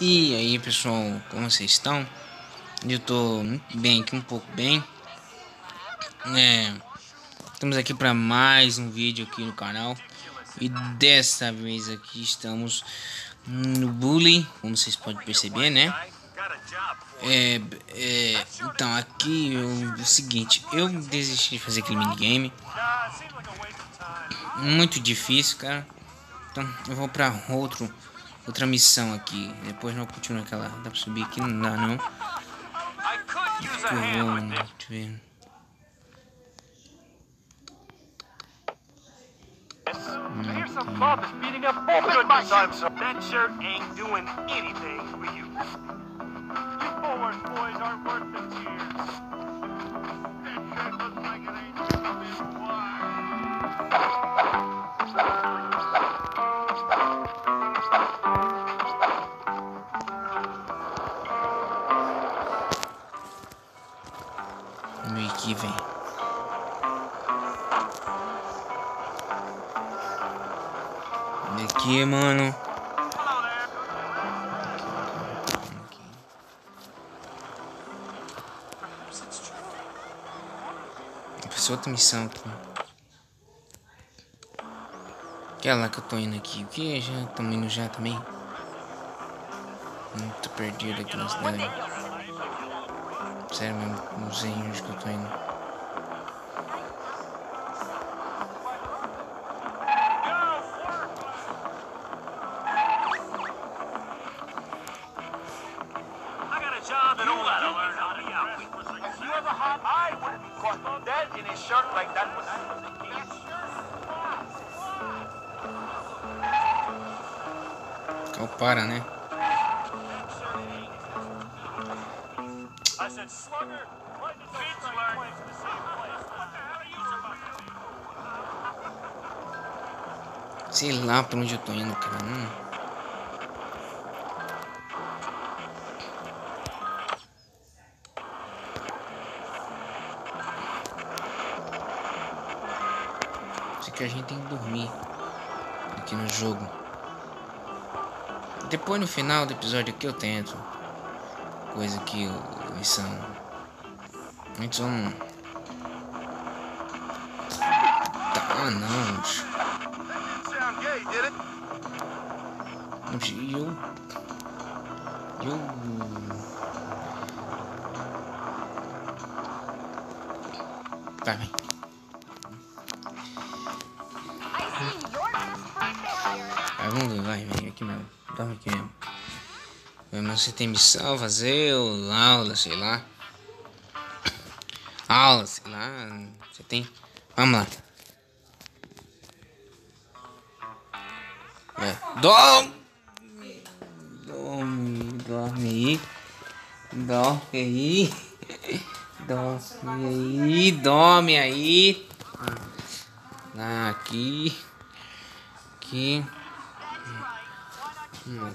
E aí pessoal, como vocês estão? Eu tô bem aqui, um pouco bem. É, estamos aqui para mais um vídeo aqui no canal. E dessa vez aqui estamos no bullying, como vocês podem perceber, né? É, é, então aqui eu, é o seguinte, eu desisti de fazer aquele minigame. Muito difícil, cara. Então eu vou para outro outra missão aqui. Depois não continua aquela. Dá pra subir aqui? Não dá não. Que eu vou. Deixa eu ver. Here's some father speeding up bullshit my That shirt ain't doing anything for you. You forward boys aren't worth the tears. Que vem. Aqui, mano. Vou outra missão aqui. Aquela que eu tô indo aqui. O que? Já estamos indo já também? Muito perdido aqui na cidade. Sério mesmo, onde que eu tô indo. Lá pra onde eu tô indo, cara. Hum. Sei que a gente tem que dormir aqui no jogo. Depois no final do episódio aqui eu tento. Coisa que missão. Então. Tá, não. Eu. Eu. Tá bem. Vai, vamos vai, vem aqui mesmo. Dorme aqui mesmo. Mas você tem missão fazer ou aula, sei lá. Aula, sei lá. Você tem. Vamos lá. É. Dorme! Dorme aí. Dorme aí. Dorme aí. Dorme aí. Ah, aqui. Aqui. Hum.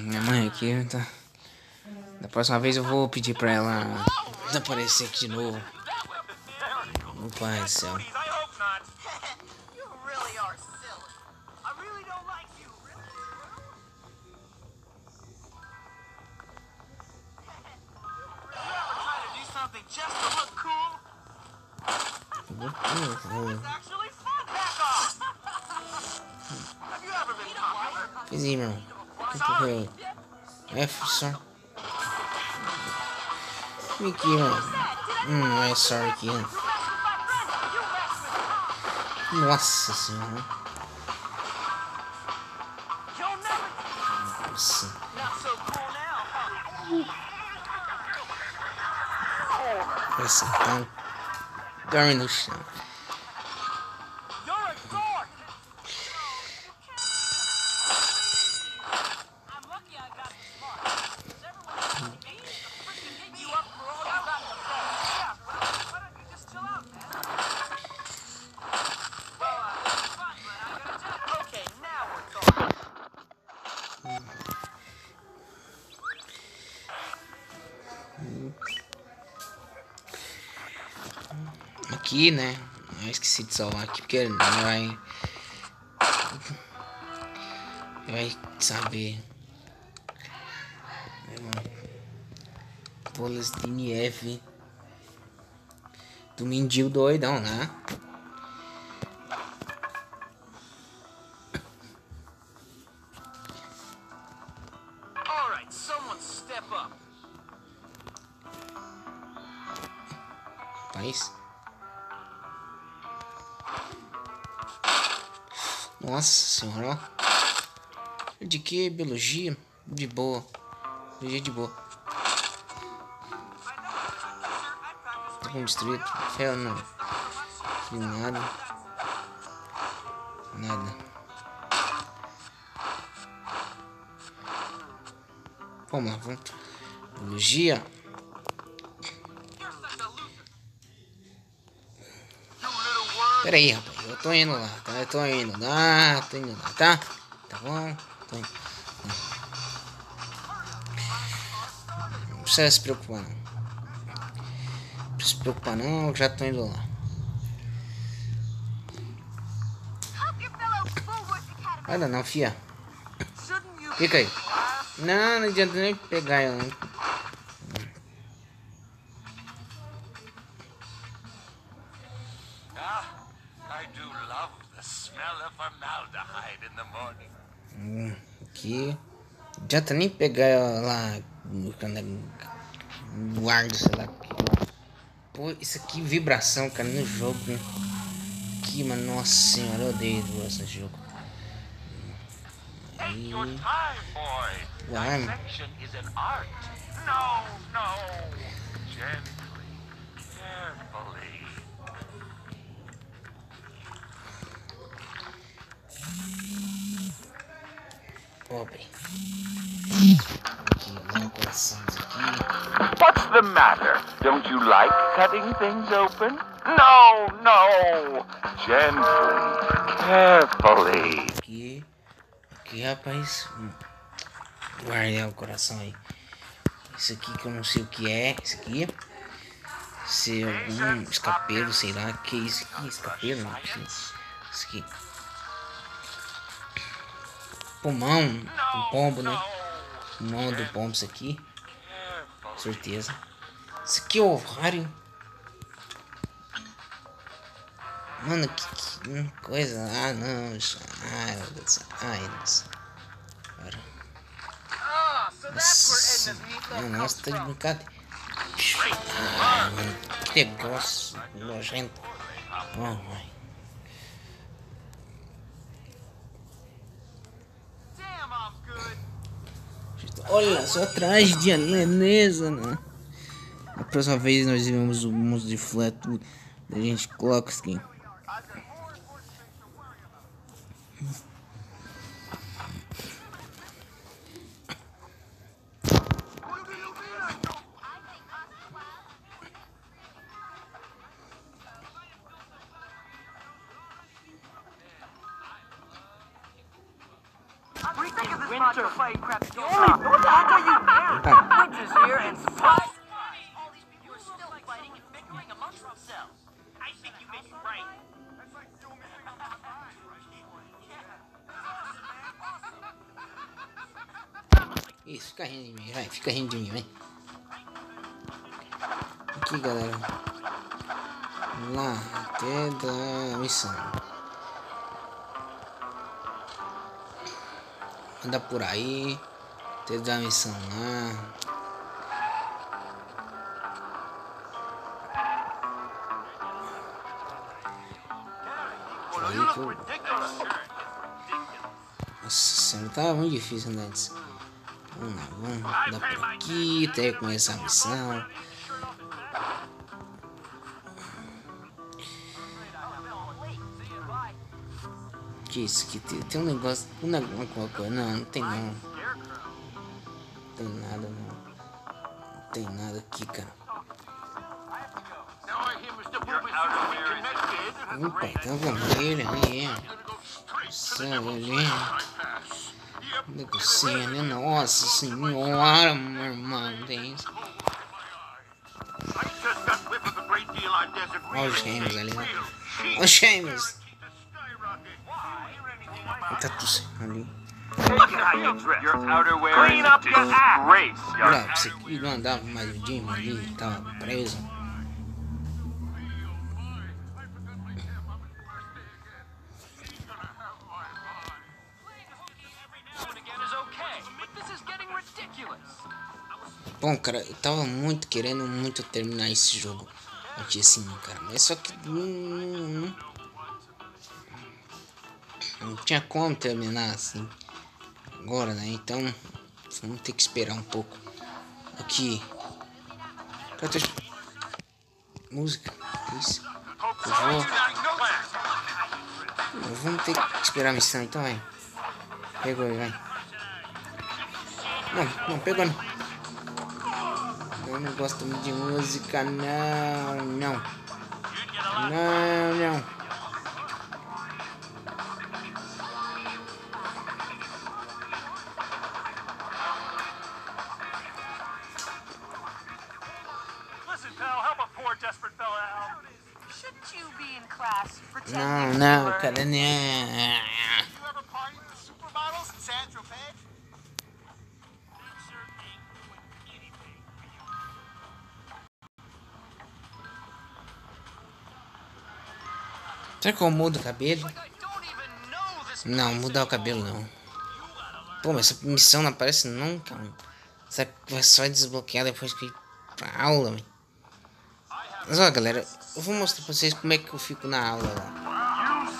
Minha mãe aqui tá. Da próxima vez eu vou pedir pra ela desaparecer aqui de novo. Meu pai do céu. Fiz aí, meu. F só. Aqui, mano. Hum, é sorry aqui, mano. Nossa senhora. Nossa. Essa então. Dorme no chão. Aqui, né? Eu esqueci de salvar aqui porque não vai. Vai saber. Bolas de neve. Do mendigo doidão, né? De que? Biologia? De boa. Biologia de boa. Tá com destruído? Ferro não. De nada. Nada. Vamos lá, vamos. Biologia. Pera aí, rapaz. Eu tô indo lá, tá? Eu tô indo lá, tô indo lá, tá? Tá bom? Não precisa se preocupar, não. Não precisa se preocupar, não. Já tô indo lá. Olha não, fia. Fica aí. Não, não adianta nem pegar ela. Adianta nem pegar lá. Guarda, sei lá. Pô, isso aqui vibração, cara, no jogo. Né? Aqui, mano, nossa senhora, eu odeio de jogo. Aí. Uai, mano. Pobre. The matter? Don't you like cutting things open? No, no. Gently, carefully. Aqui. Aqui, rapaz. Guardei o coração aí. Isso aqui que eu não sei o que é. Isso aqui. Se é algum escapeiro, sei lá. Que é isso aqui? Escapeiro? Não, isso aqui pulmão, um pombo, né? Pulmão do pombo, isso aqui. Certeza. Isso aqui é o ovário. Mano, que, que coisa. Ah, não. Ai, meu Deus. Ai. Para. Nossa. Nossa, tá de brincadeira. Ah, mano, que negócio nojento. Oh, ai. Olha só atrás de aleneza, né? A próxima vez nós vemos o monstro de Flatwood. A gente coloca aqui. Fica rindo de mim, vai, fica rindo de mim, vem. Aqui, galera. Lá, até da missão. Anda por aí. Até da missão lá. Nossa senhora, tava muito difícil andar antes. Vamos lá, vamos dar por aqui, até começar a missão. Que isso aqui? Tem, tem um negócio. Um negócio qualquer. Não, não tem não. Não tem nada não. Não tem nada aqui, cara. Opa, tá vermelho aí. Nossa, olha. Negocinho, né? Nossa senhora, meu irmão. Tem isso. Olha os gêmeos ali, né? Olha os gêmeos. Tá tudo ali. Olha, aqui não andava mais o Jimmy ali, tava preso. Bom, cara, eu tava muito querendo muito terminar esse jogo aqui assim, cara. Mas só que não, tinha como terminar assim agora, né? Então vamos ter que esperar um pouco. Aqui. Cadê música? Isso. Eu vou. Vamos ter que esperar a missão, então vai. Pegou aí, vai. Não, não, pegou não. Eu não gosto muito de música, não, não. Não, não. Não, não, cara, não. Será que eu mudo o cabelo? Não, mudar o cabelo não. Pô, mas essa missão não aparece nunca, mano. Será que vai só desbloquear depois que ir pra aula, mano? Mas ó, galera, eu vou mostrar pra vocês como é que eu fico na aula lá.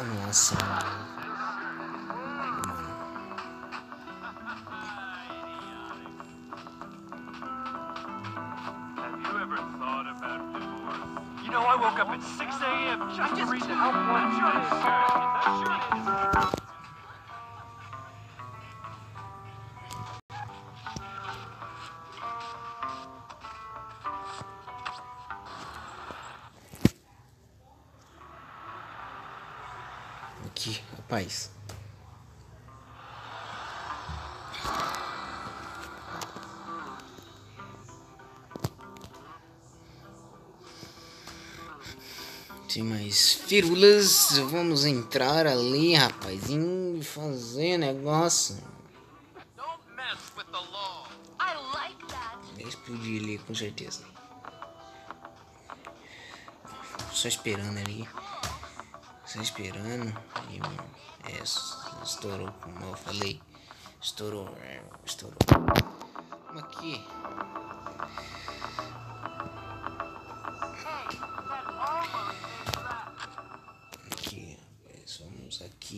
Oh, nossa, mano. Firulas. Vamos entrar ali, rapazinho, e fazer negócio. Vai explodir ali, com certeza. Só esperando ali. Só esperando. E, é, estourou, como eu falei. Estourou, é, estourou. Aqui.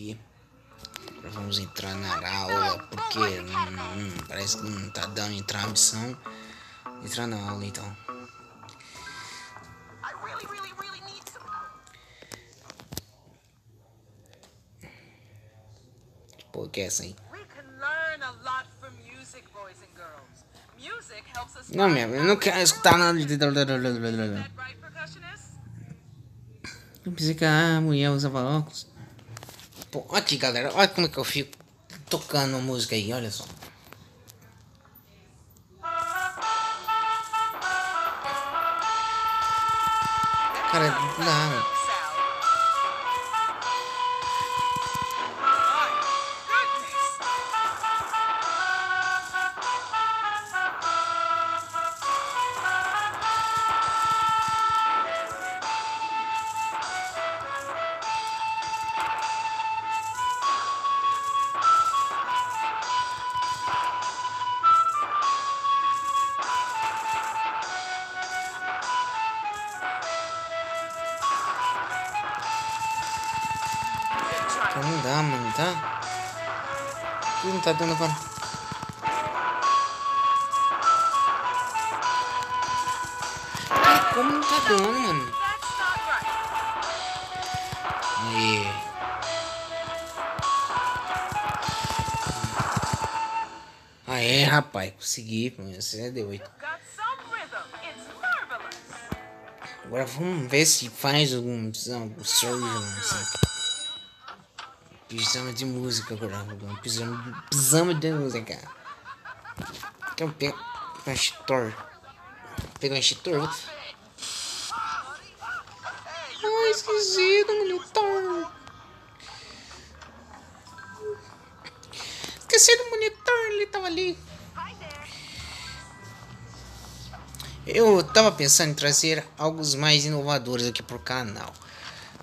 Aqui. vamos entrar na aula, porque hum, parece que não tá dando entrar a missão. Entrar na aula então. Pô, que é essa aí? Não, minha, eu não quero escutar nada de. Eu pensei que a mulher usava óculos. Pô, aqui galera, olha como é que eu fico tocando música aí, olha só. Tá dando agora? Ai, como não tá dando, mano? Aí. Aê, rapaz, consegui, é de oito. Agora vamos ver se faz algum, algum surgeon, assim. Precisamos de música agora. Precisamos, precisamos de música. Um pega um extintor? Pegar um extintor? esqueci do monitor. Esqueci do monitor, ele tava ali. Eu tava pensando em trazer algo mais inovadores aqui pro canal.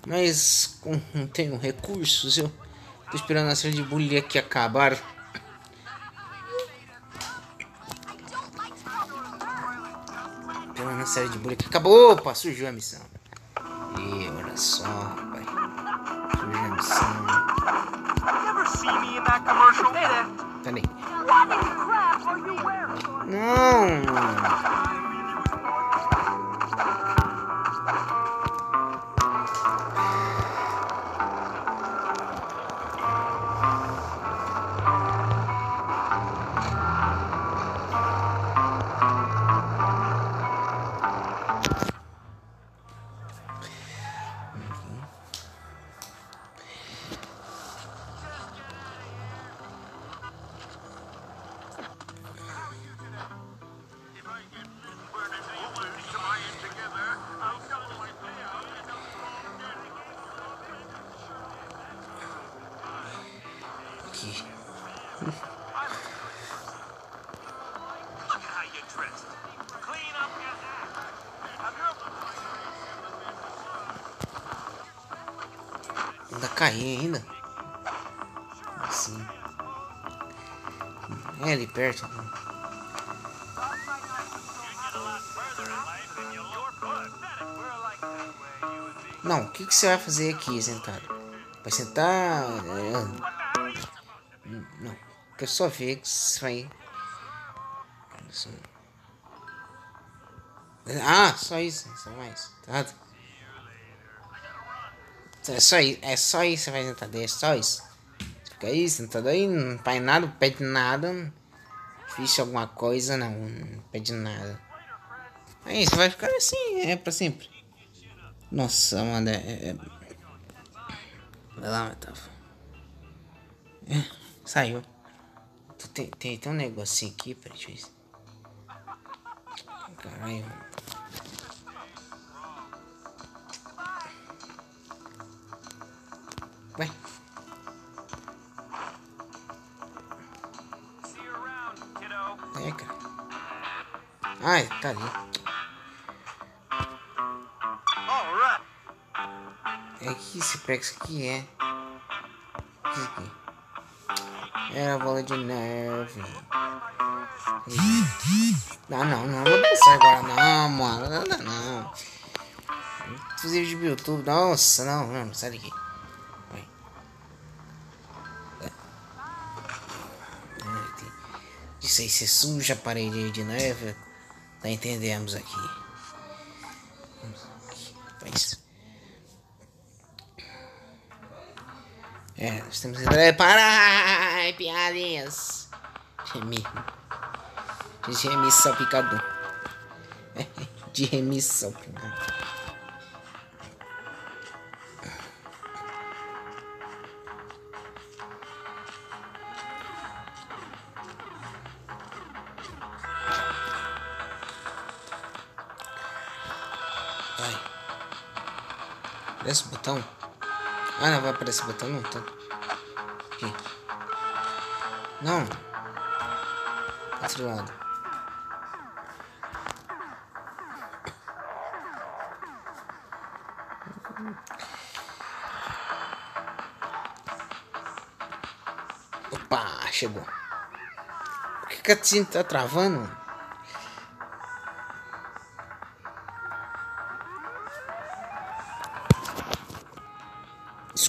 Mas como não tenho recursos, eu tô esperando a série de bullying aqui acabar. Esperando a série de bullying aqui acabou. Opa, surgiu a missão. E olha só, rapaz. Surgiu a missão. Never see Caí ainda. Assim. É ali perto. Não, o que, que você vai fazer aqui sentado? Vai sentar. é, Não, quero só ver que você vai. Ah, só isso, só mais. Tá? É só isso, é só isso que você vai sentar, é só isso. Fica aí sentado aí, não faz nada, não pede nada. Fiz alguma coisa, não, não pede nada. Aí você vai ficar assim, é pra sempre. Nossa, mano, é. é... é- Vai lá, Matava. É, saiu. Tem, tem, tem um negocinho aqui, peraí, deixa eu ver. Caralho. Vai. É, cara. Ai, tá ali. É você pega isso aqui, é. Isso aqui. É a bola de neve. Não, não, não, vou dançar agora não, mano. Não, não. Inclusive de YouTube, nossa, não, não, sai daqui. Isso aí, você suja a parede de neve. Tá entendemos aqui. Faz. É, nós temos que preparar piadinhas. Remi. De remissão picador. De remissão picador. O botão não, tá? Aqui. Não. Outro lado. Opa, chegou. Por que a cutscene tá travando?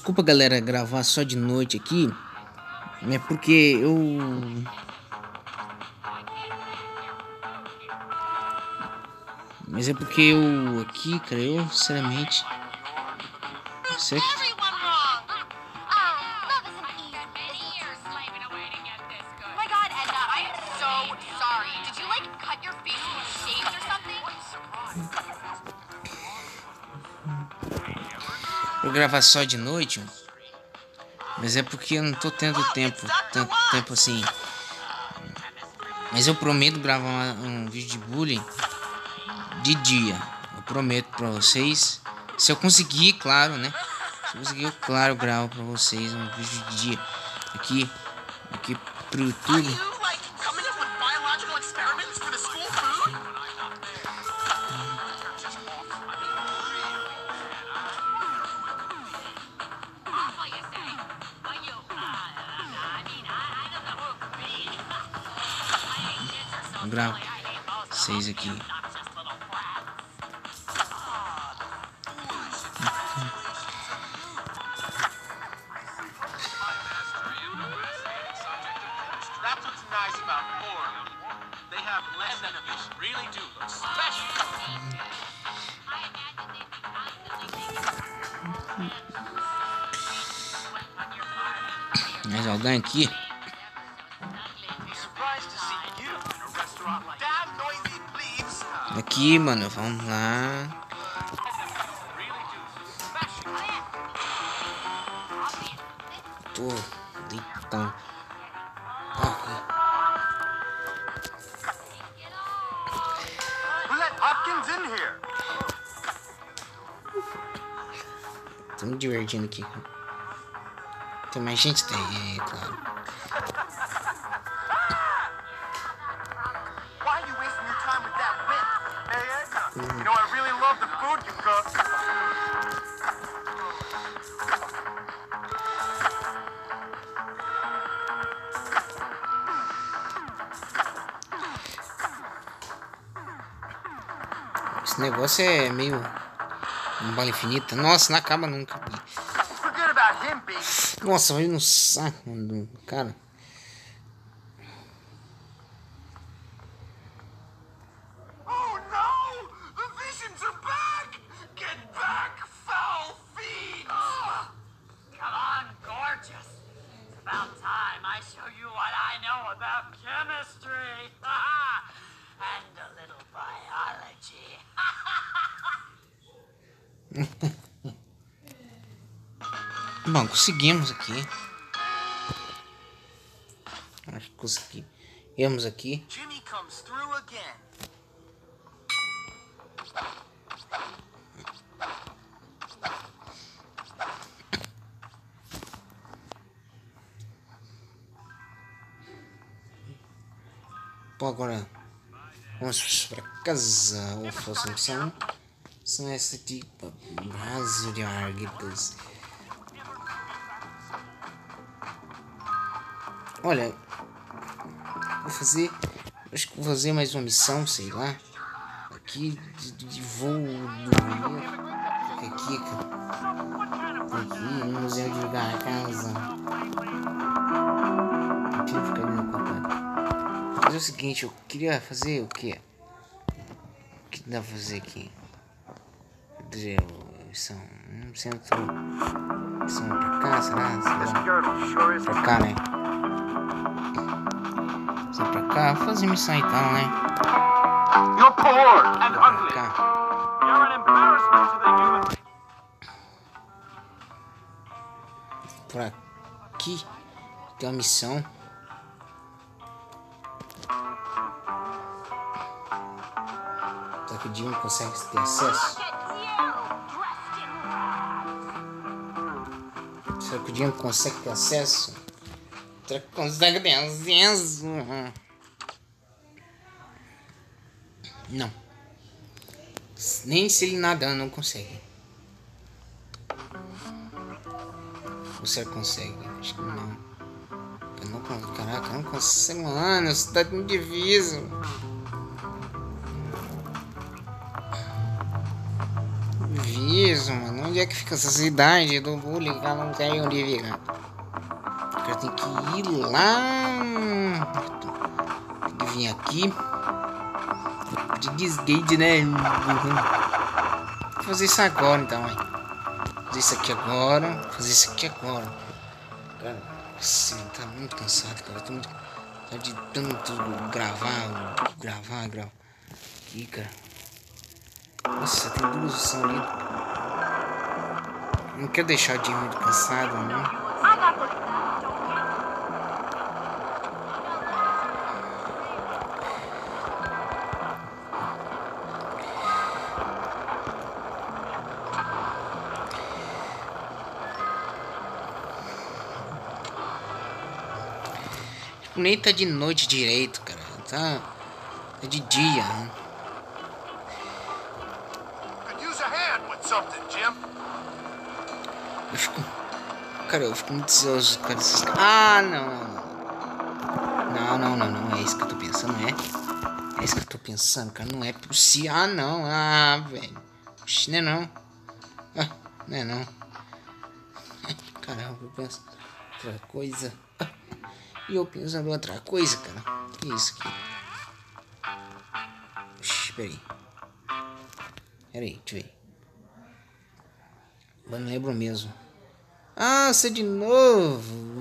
Desculpa, galera, gravar só de noite aqui. É porque eu. Mas é porque eu aqui, cara, eu sinceramente. Sei gravar só de noite. Mas é porque eu não tô tendo tempo, tanto tempo assim. Mas eu prometo gravar um vídeo de bullying de dia. Eu prometo pra vocês. Se eu conseguir, claro, né? Se eu conseguir, eu, claro, gravo pra vocês um vídeo de dia aqui, aqui pro YouTube. On your part. Mais alguém aqui? Aqui, mano, vamos lá. Tô deitando. Tô me divertindo aqui. Tem mais gente? Tem, é, claro. Negócio é meio. Uma bala infinita. Nossa, não acaba nunca. Nossa, vai no saco cara. Bom, conseguimos aqui. Acho que conseguimos aqui. Jimmy comes through again. Bom, agora vamos para casa. Ou fosse são, são esse tipo raso de arguitas. Olha, vou fazer. Acho que vou fazer mais uma missão, sei lá. Aqui de, de- voo do. Aqui, cara. Aqui, no Museu de Lugar Casa. Deixa eu ficar ali no contato. Fazer o seguinte, eu queria fazer o quê? O que dá pra fazer aqui? Cadê o- São. Não sei onde tô. São pra cá, será? Pra cá, né? São pra cá, fazer missão e tal, né? You're poor and ugly. cá. You're an embarrassment to the human Por aqui tem uma missão. Será que o Jimmy consegue ter acesso? Será que o Jimmy consegue ter acesso? Consegue ter acesso? Não. Nem se ele nadando não consegue. Que consegue? Acho que não. Eu não Caraca, eu não consigo. Mano, isso tá muito difícil. Difícil, mano. Onde é que fica essa cidade do bullying? Eu não sei onde fica. Tenho que ir lá. Tem que vir aqui. De desgate, né? Vou fazer isso agora então, hein? Fazer isso aqui agora. Fazer isso aqui agora. Cara, nossa, tá muito cansado, cara. Tô muito cansado de tanto gravar, gravar, gravar. Aqui, cara. Nossa, tem duas opções ali. Não quero deixar o Jimmy cansado, não. Nem tá de noite direito, cara. Tá, tá de dia. Né? Eu fico. Cara, eu fico muito ansioso com esses. Ah, não. Não, não, não, não. É isso que eu tô pensando, não é? É isso que eu tô pensando, cara. Não é possível. Ah, não. Ah, velho. Oxi, não é não. Ah, não é não. Caramba, eu penso outra coisa. E eu pensando outra coisa, cara. Que isso aqui? Oxi, peraí. Peraí, deixa eu ver. Eu não lembro mesmo. Ah, você de novo.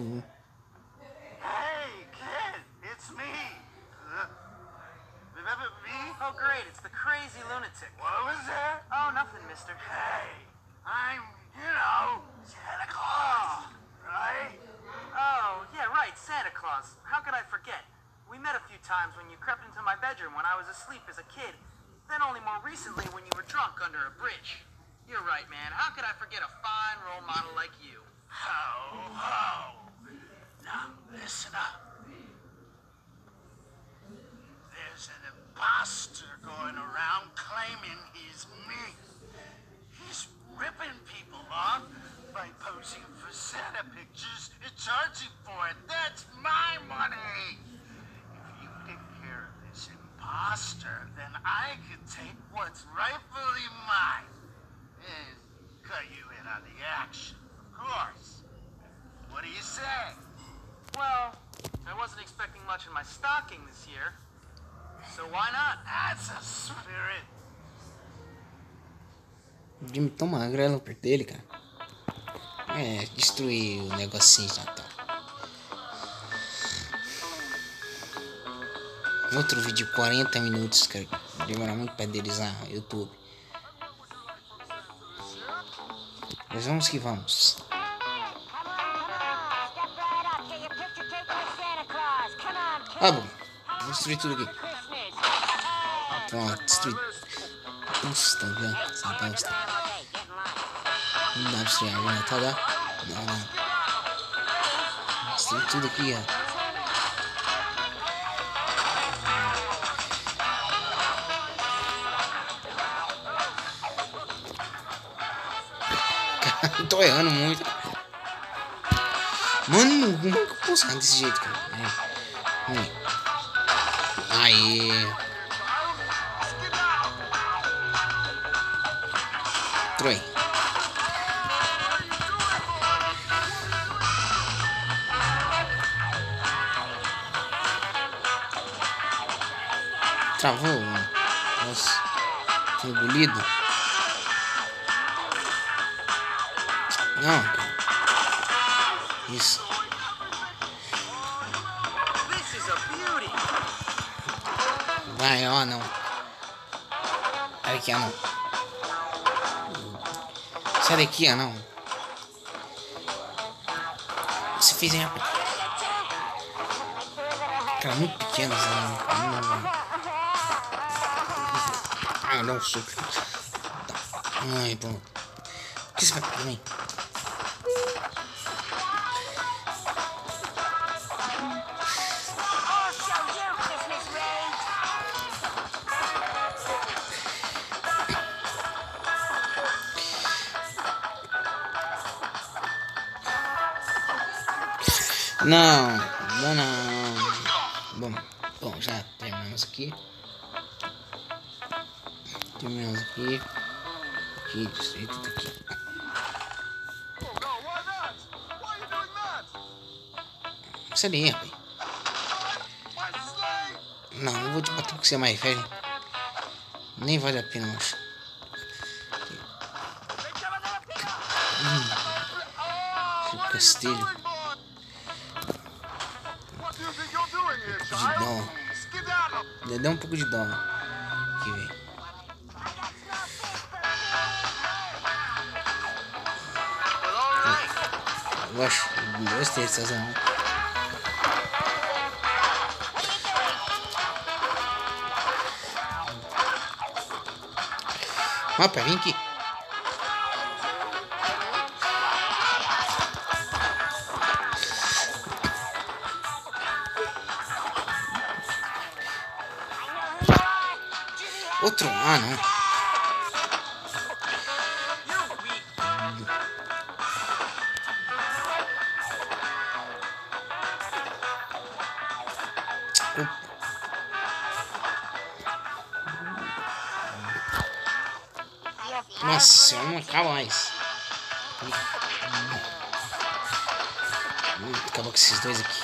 Jimmy tão magrelo perto dele, cara. É, destruir o negocinho de Natal. Outro vídeo de 40 minutos, cara. Demora muito pra renderizar o YouTube. Mas vamos que vamos. Ah, bom. Vou destruir tudo aqui. Pronto, destruir. Nossa, tá vendo? Essa bosta. Não dá pra destruir a árvore, né? Tá, dá? Não, não. Destruir tudo aqui, ó. Tô errando muito. Mano, como é que eu posso errar desse jeito, cara? Aí. Aí. Travou. Nossa. Foi engolido. Não. Isso. Vai, ó, não. Sai daqui, ó, não. Sai daqui, ó, não. Você fez em. Cara, muito pequeno, assim, não. Ah, não, suco. Ai, pronto. O que você vai pra mim? Não, não, não. Bom, bom, já terminamos aqui. Terminamos aqui. Aqui, destruir tudo aqui. Você nem, rapaz. Não, não vou te bater porque você é mais velho. Nem vale a pena, macho. Hum, castelho. de dó. Dá um pouco de dó. Aqui, velho. eu acho duas terças não. Opa, vem aqui. Outro, ah. Acaba mais. Hum, acabou com esses dois aqui.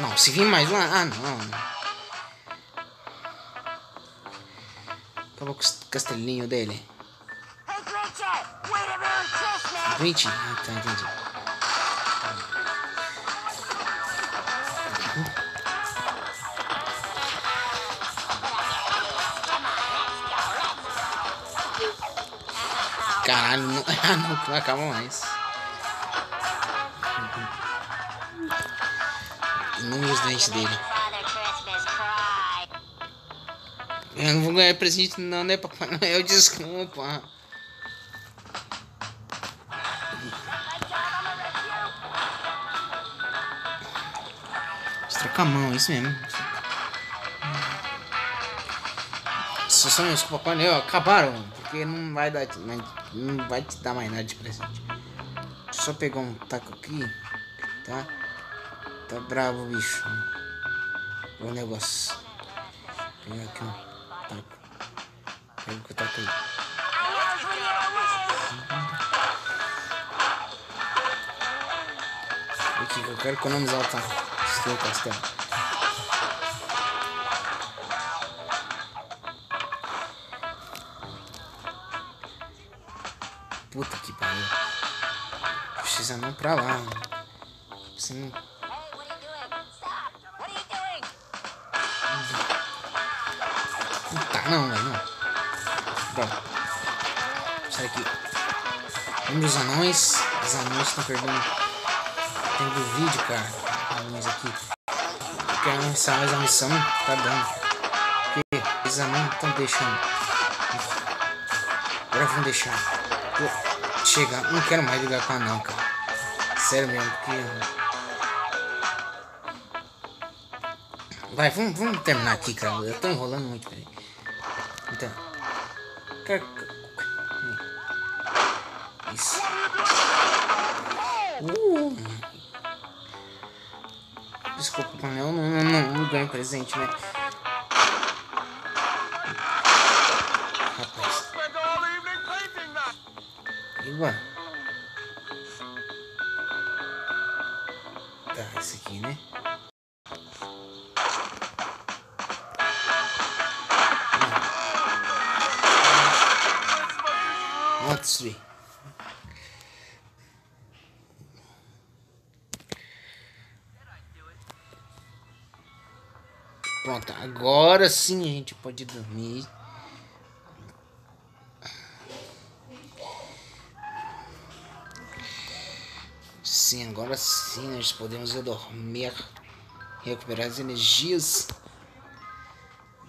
Não, se vir mais um. Ah, não. Acabou com o castelinho dele. Hey, Grincher! Wait a Merry Christmas! Grinch? Ah, tá, entendi. Caralho, não, ah, não, não acaba mais. Não vi os dentes dele. Eu não vou ganhar presente não, né, Papai Noel? Desculpa. Troca a mão, isso mesmo. Seus sonhos com o Papai Noel acabaram, porque não vai dar, não vai te dar mais nada de presente. Só pegar um taco aqui, tá? Tá bravo, bicho. O negócio. Pegar aqui um taco. Pega o taco aí. Aqui, eu quero economizar o taco. O castelo. Puta que pariu. Precisa não pra lá. mano. Doing? Puta, não, velho, não. Pronto. Sai aqui. Lembra os anões? Os anões estão perdendo tempo do vídeo, cara. Anões aqui. Porque essa mais a missão tá dando. Porque os anões estão deixando. Agora vão deixar. Chega, não quero mais ligar com anão, cara. Sério mesmo, porque. Vai, vamos, vamos terminar aqui, cara. Eu tô enrolando muito, peraí. Então. Isso. Uh. Desculpa, eu não, não, não, não ganho presente, né? Agora sim a gente pode dormir. Sim, agora sim nós podemos ir dormir, recuperar as energias.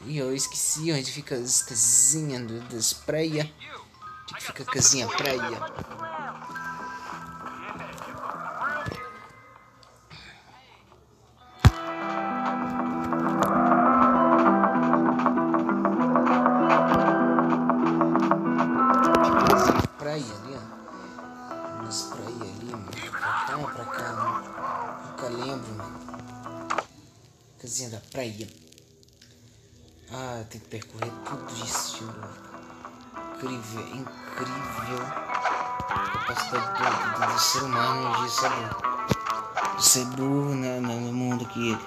E eu esqueci onde fica as casinhas das praias. Onde fica a casinha praia? Percorrer tudo isso de novo. Incrível, incrível. A capacidade do, do, do ser humano de burro. De ser burro na- no mundo aqui.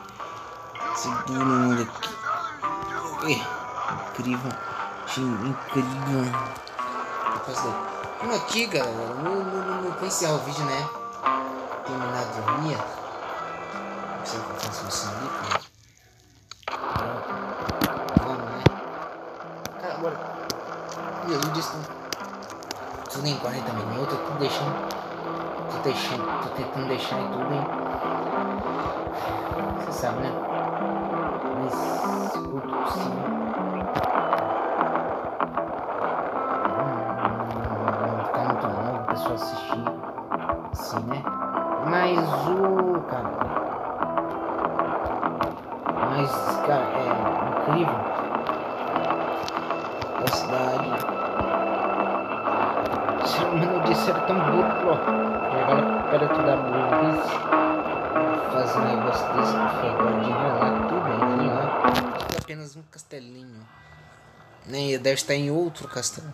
Ser burro no mundo aqui. É, incrível. Incrível. Capacidade. Vamos aqui, galera. No, no, no, encerrar o vídeo, né? Terminar de dormir. Tentando deixar em tudo em. Você sabe, né? Mais curto possível. Não ficar muito longo, a pessoa assistir. Assim, né? Mas o. Cara. Mas cara, é incrível. A cidade. Se humano disse era tão burro, Agora perto da burrice. Fazer negócio desse foi agora de enrolar tudo aqui, ó. Apenas um castelinho. Nem deve estar em outro castelo.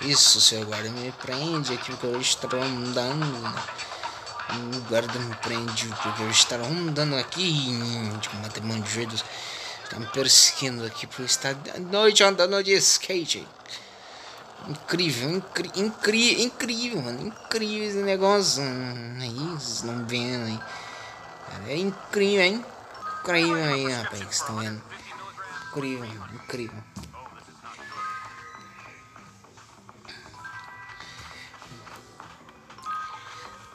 Isso, seu guarda, me prende aqui porque eu estou andando. O guarda me prende porque eu estou andando aqui. De matar bandidos. Está me perseguindo aqui por estar noite andando de skate. Incrível, incri incri incrível, mano. Incrível esse negócio. Aí, vocês não vendo aí. É incrível, hein? Incrível aí, rapaz, que estão vendo. Incrível, incrível.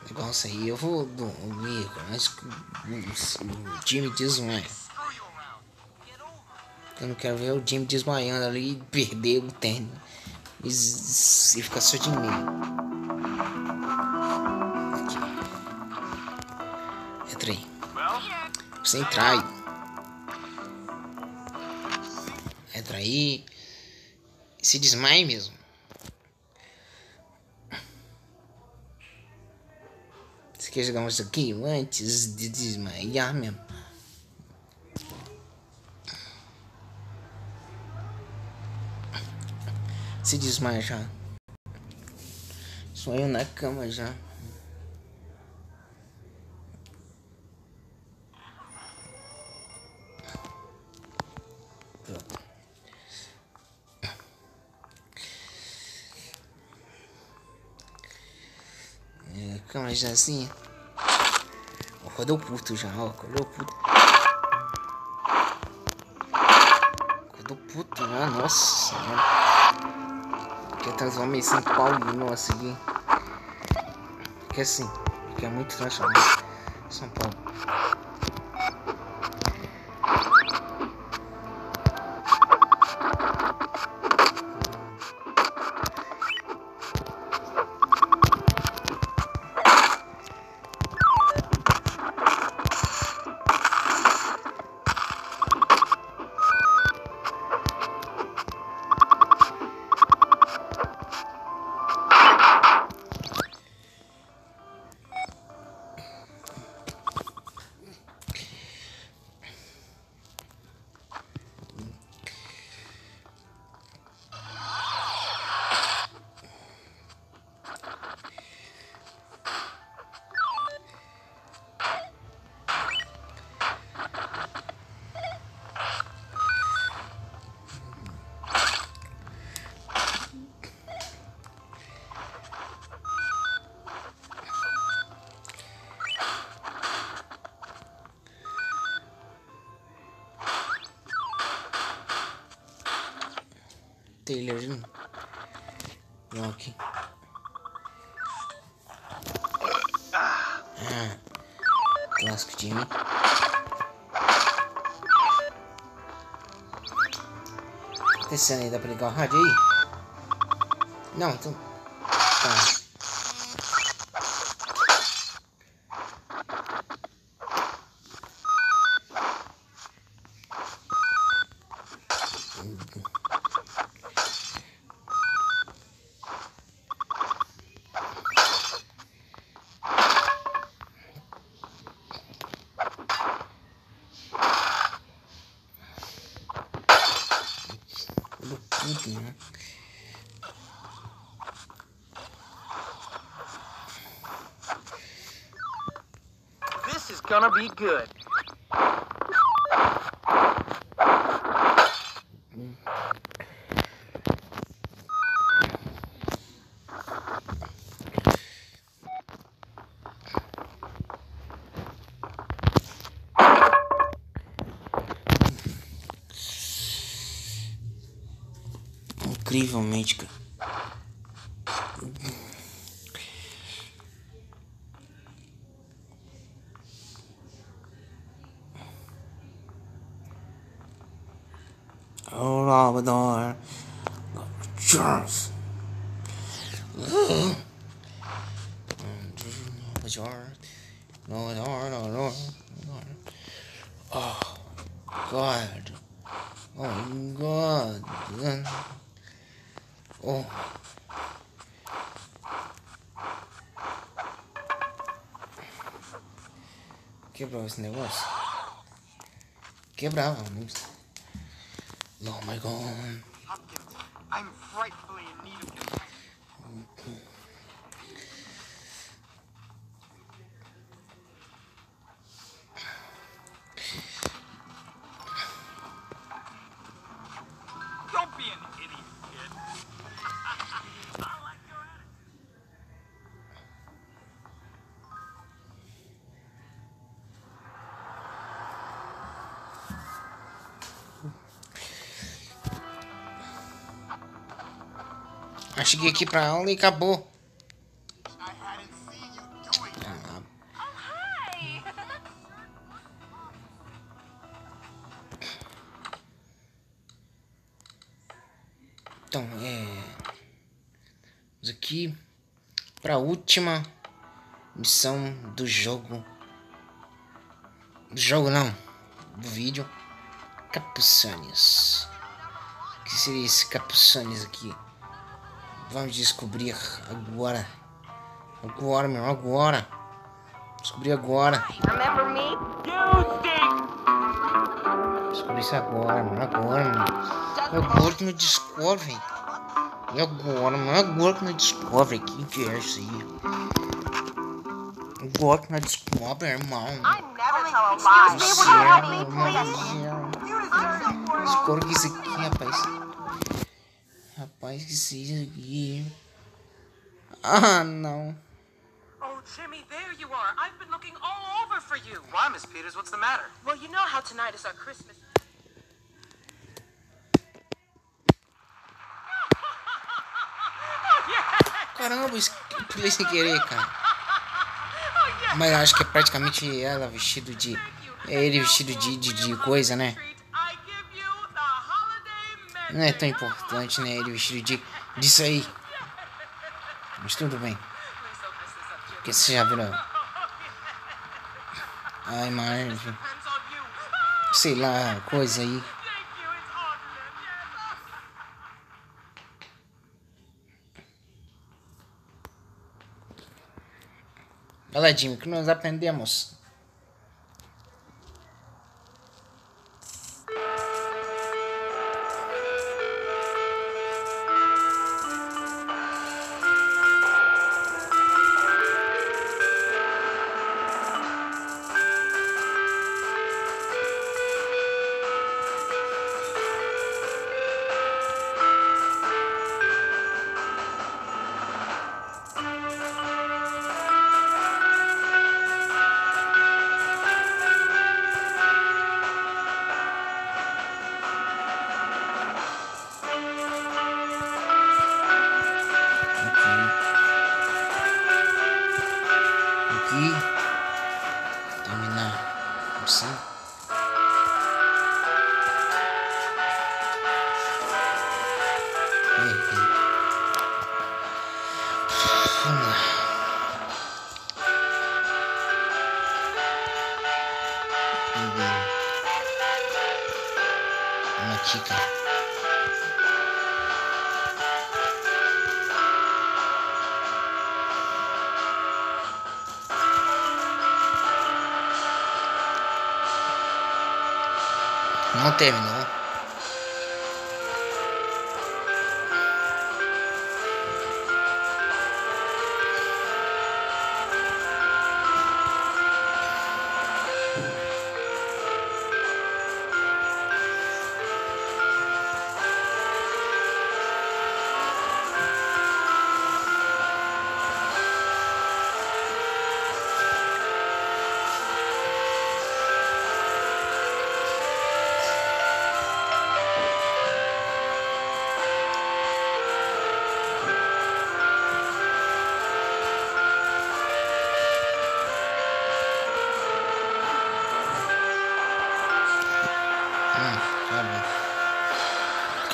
Negócio aí, eu vou dormir, mas o time desmaia. Eu não quero ver o time desmaiando ali e perder o tênis. E, ficar só de mim. Aqui. Entra aí. Você entrar aí. Entra aí. Se desmaie mesmo. Você quer jogar mais aqui antes de desmaiar mesmo? Se desmaia já. Sonho na cama já. É, cama já assim. Acordou puto já, ó. Acordou puto. Acordou puto já, nossa senhora. Quer transformar em São Paulo a seguir. Que assim, que é muito transformar São Paulo. Taylor Rock. Ah, clássico time. Descendo aí, dá pra ligar o rádio aí? Não, então. Tá. tudo, né? This is gonna be good. incrivelmente, cara. Charles. Labrador. Labrador. Labrador. Oh, God. Oh, God. Oh. Quebrou esse negócio? Quebrava, não Oh my god. Eu cheguei aqui pra aula e acabou. Ah! Então, é. Vamos aqui pra última missão do jogo. Do jogo não, do vídeo. Capuçanes. O que seria esse Capuçanes aqui? Vamos descobrir agora. Agora, meu, agora. Descobrir agora. Remember me? Descobrir isso agora, mano. Agora, mano. É agora que não descobre. É agora, mano. É agora que não descobre. Quem que é isso aí? Agora que não descobre, irmão. Excuse me, will you help me, please? Escuro que isso aqui, rapaz. Ah, não. Oh, Jimmy, there you are. I've been looking all over for you. Why, Miss Peters? What's the matter? Well, you know how tonight is our Christmas. Caramba, pulei sem querer, cara. Mas eu acho que é praticamente ela vestido de. É ele vestido de, de, de coisa, né? Não é tão importante, né? Ele vestido de. disso aí. Mas tudo bem. Porque você já virou. A imagem. Sei lá, coisa aí. Olha Jimmy, que nós aprendemos? Uma cara. Não terminou.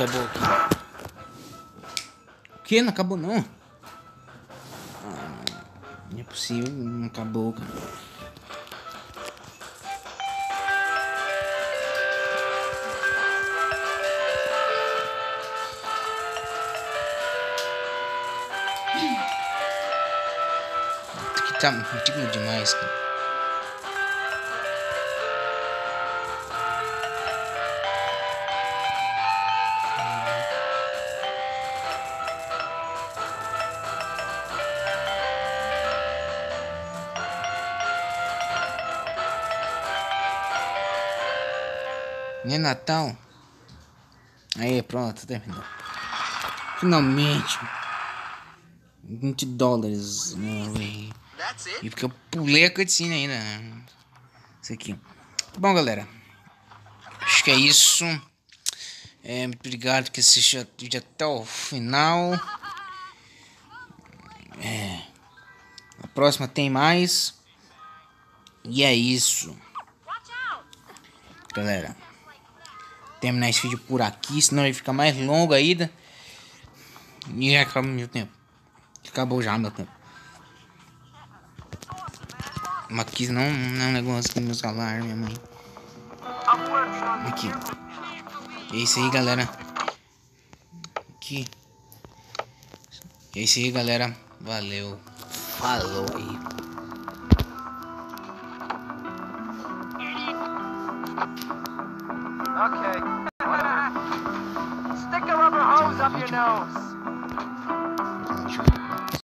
acabou aqui. O que? Não acabou não. Ah, não é possível, não acabou, cara. Tá antigo demais, cara. Natal. Aí, pronto, terminou. Finalmente. 20 dólares. né? E porque eu pulei a cutscene ainda. né? Isso aqui. Bom, galera. Acho que é isso. É, muito obrigado que assistiu o vídeo até o final. É. A próxima tem mais. E é isso. Galera. Terminar esse vídeo por aqui, senão ele fica mais longo ainda. E acaba meu tempo. Acabou já meu tempo. Mas aqui não, não é um negócio que meus alarmes, minha mãe. Aqui. É isso aí, galera. Aqui. É isso aí, galera. Valeu. Falou aí.